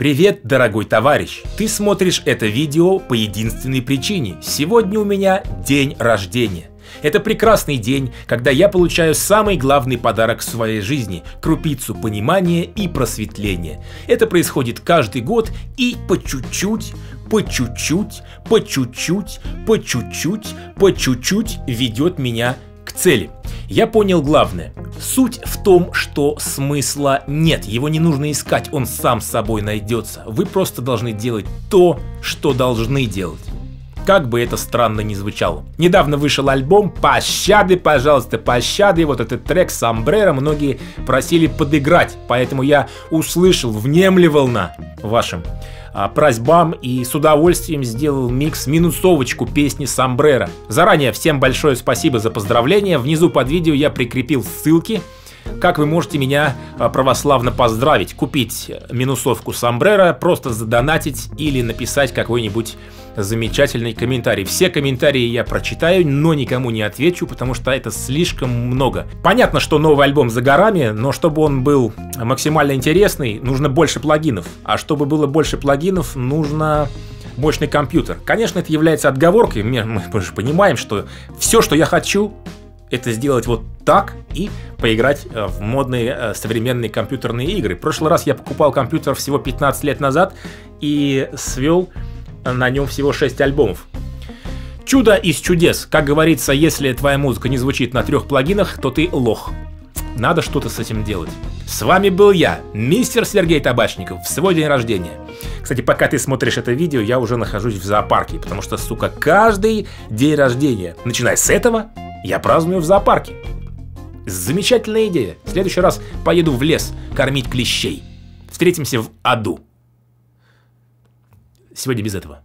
Привет, дорогой товарищ! Ты смотришь это видео по единственной причине. Сегодня у меня день рождения. Это прекрасный день, когда я получаю самый главный подарок в своей жизни – крупицу понимания и просветления. Это происходит каждый год и по чуть-чуть, по чуть-чуть, по чуть-чуть, по чуть-чуть, по чуть-чуть ведет меня к цели. Я понял главное. Суть в том, что смысла нет. Его не нужно искать, он сам собой найдется. Вы просто должны делать то, что должны делать. Как бы это странно ни звучало. Недавно вышел альбом «Пощады, пожалуйста, пощады». Вот этот трек «Самбрера» многие просили подыграть, поэтому я услышал, внемливал на вашим а, просьбам и с удовольствием сделал микс минусовочку песни Самбрера. Заранее всем большое спасибо за поздравления. Внизу под видео я прикрепил ссылки как вы можете меня а, православно поздравить? Купить минусовку Самбрера, просто задонатить или написать какой-нибудь замечательный комментарий. Все комментарии я прочитаю, но никому не отвечу, потому что это слишком много. Понятно, что новый альбом за горами, но чтобы он был максимально интересный, нужно больше плагинов. А чтобы было больше плагинов, нужно мощный компьютер. Конечно, это является отговоркой, мы же понимаем, что все, что я хочу, это сделать вот так и поиграть э, в модные э, современные компьютерные игры. В прошлый раз я покупал компьютер всего 15 лет назад и свел на нем всего 6 альбомов. Чудо из чудес. Как говорится, если твоя музыка не звучит на трех плагинах, то ты лох. Надо что-то с этим делать. С вами был я, мистер Сергей Табачников, в свой день рождения. Кстати, пока ты смотришь это видео, я уже нахожусь в зоопарке, потому что, сука, каждый день рождения, начиная с этого, я праздную в зоопарке. Замечательная идея. В следующий раз поеду в лес кормить клещей. Встретимся в аду. Сегодня без этого.